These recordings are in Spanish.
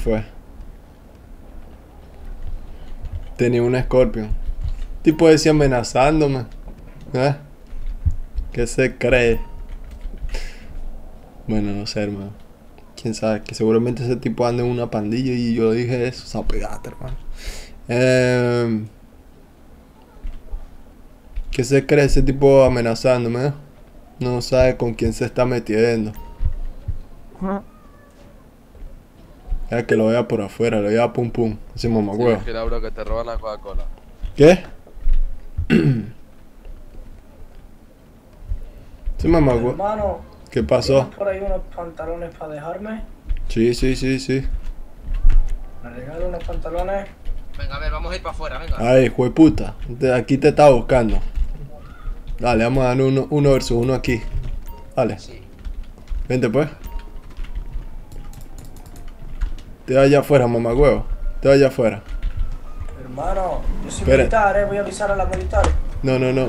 fue? Tenía un Scorpion. Tipo decía amenazándome. ¿Eh? ¿Qué se cree? Bueno, no sé, hermano. Quién sabe, que seguramente ese tipo anda en una pandilla y yo dije eso, se pegate, hermano. Eh, ¿Qué se cree ese tipo amenazándome? eh? No sabe con quién se está metiendo. Ya que lo vea por afuera, lo vea pum pum. Así mamá Sí, vigila, bro, que te roban la Coca-Cola. ¿Qué? Sí, mamá. Hermano, ¿Qué pasó? ¿tienes por ahí unos pantalones para dejarme? Sí, sí, sí, sí. Me regalo unos pantalones. Venga, a ver, vamos a ir para afuera, venga. Ay, jueputa. De aquí te estaba buscando. Dale, vamos a dar uno, uno versus uno aquí. Dale, Sí. vente pues. Te vas allá afuera, mamá huevo. Te vas allá afuera. Hermano, yo soy Espera. militar, eh. Voy a avisar a la militar. No, no, no.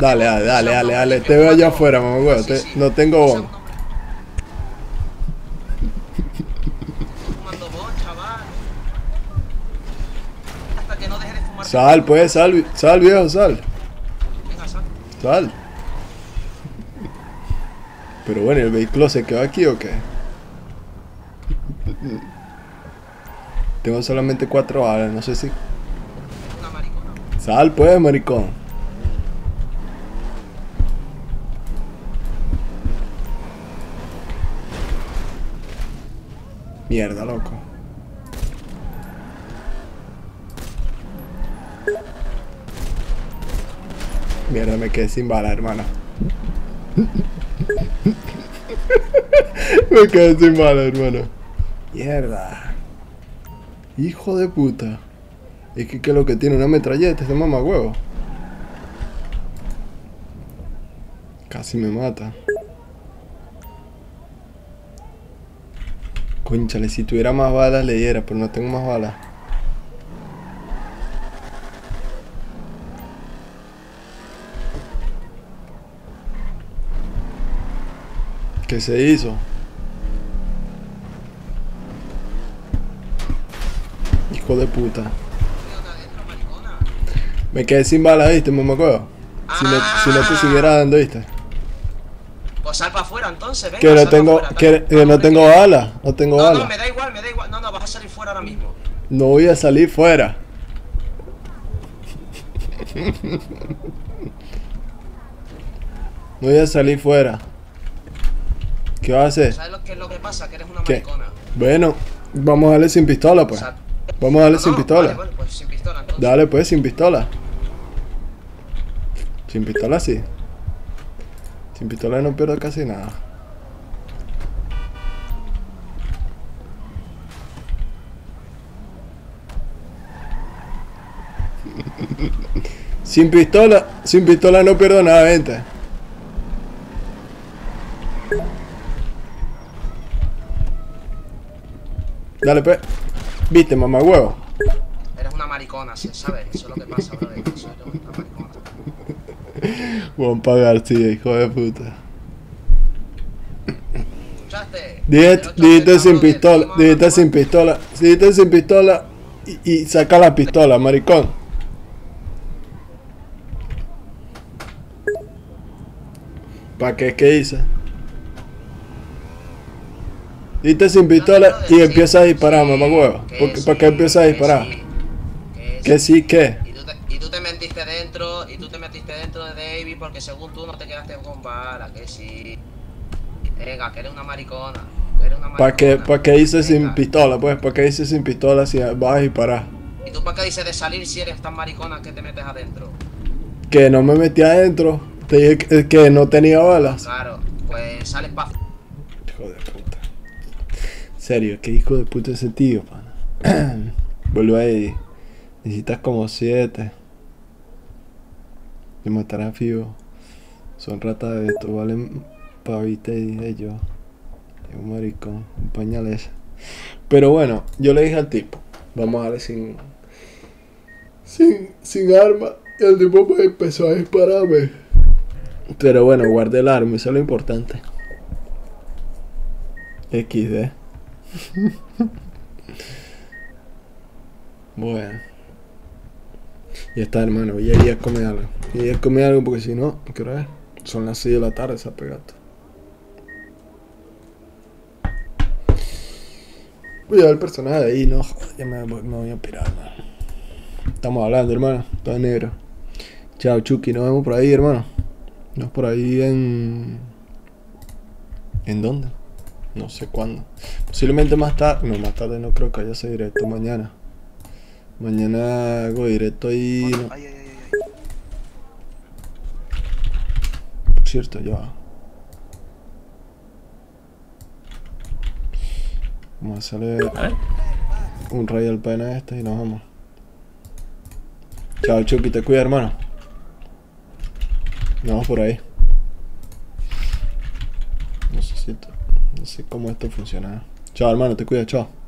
Dale, dale, dale, dale, dale. Te veo allá afuera, mamá huevo. Te- no tengo fumar. Sal, pues, sal, sal, viejo, sal. Venga, sal. Sal. Pero bueno, ¿el vehículo se quedó aquí o qué? Tengo solamente cuatro balas, no sé si... Sal pues, maricón. Mierda, loco. Mierda, me quedé sin bala, hermano. me quedé sin bala, hermano. Mierda. Hijo de puta. Es que, ¿qué es lo que tiene? Una metralleta, este mamá huevo. Casi me mata. Conchale, si tuviera más balas le diera, pero no tengo más balas. ¿Qué se hizo? Hijo de puta. Me quedé sin balas, ¿viste, mamá huevo? Si no, si no te siguiera dando, ¿viste? Pues sal para afuera entonces, venga. Que no tengo, fuera, que, no tengo balas, no tengo No, no, balas. me da igual, me da igual. No, no, vas a salir fuera ahora mismo. No voy a salir fuera. No voy a salir fuera. ¿Qué vas a hacer? ¿Sabes lo que es lo que pasa? Que eres una ¿Qué? maricona. Bueno, vamos a darle sin pistola, pues. Sal- Vamos a darle No, sin no, pistola. Vale, vale, pues sin pistola entonces. Dale, pues, sin pistola. Sin pistola, sí. Sin pistola no pierdo casi nada. Sin pistola, sin pistola no pierdo nada, vente. Dale, pues. Viste, mamá huevo. Eres una maricona. ¿sabes? Eso es lo que pasa, brother. Eso es una maricona. Juan García, hijo de puta. ¿Escuchaste? Dijiste, sin pistola, dijiste sin pistola, dijiste sin pistola y, y saca la pistola, maricón. ¿Para qué? ¿Qué hice? Dijiste sin pistola y empieza a disparar, mamá que ¿Por qué- sí, ¿Para qué empieza a que disparar? Que sí, ¿qué? Y tú, te, y tú te metiste dentro, y tú te metiste dentro de David porque según tú no te quedaste con bala, que sí. Venga, que eres una maricona. que ¿Para qué, para qué hice sin pistola? Pues, ¿para qué hice sin pistola si vas a disparar? ¿Y tú para qué dices de salir si eres tan maricona que te metes adentro? Que no me metí adentro. Te dije que, que no tenía balas. Claro, pues sales para Hijo de puta. Serio, qué hijo de puta ese tío, pana. Vuelve ahí. Necesitas como siete. Te matarán fijo. Son ratas de esto, valen pavita y yo. Es un maricón, un pañal ese. Pero bueno, yo le dije al tipo, vamos a darle sin. Sin, sin arma. Y el tipo pues empezó a dispararme. Pero bueno, guardé el arma, eso es lo importante. XD. Bueno. Ya está, hermano. Voy a ir a comer algo. Voy a ir a comer algo porque si no, ¿qué hora? Son las 6 de la tarde, se ha. Voy a ver el personaje de ahí, no, joder, ya me, voy- a pirar, hermano. Estamos hablando, hermano. Todo negro. Chao, Chucky. Nos vemos por ahí, hermano. Nos por ahí en. ¿En dónde? No sé cuándo. Posiblemente más tarde. No, más tarde no creo que haya ese directo. Mañana. Mañana hago directo ahí. no- Ay, ay, ay, ay. Por cierto, ya. va. Vamos a hacerle un rayo al pene este y nos vamos. Chao, Chucky, te cuida, hermano. Nos vemos por ahí. No sé si esto- no sé cómo esto funciona. Chao, hermano, te cuida, chao.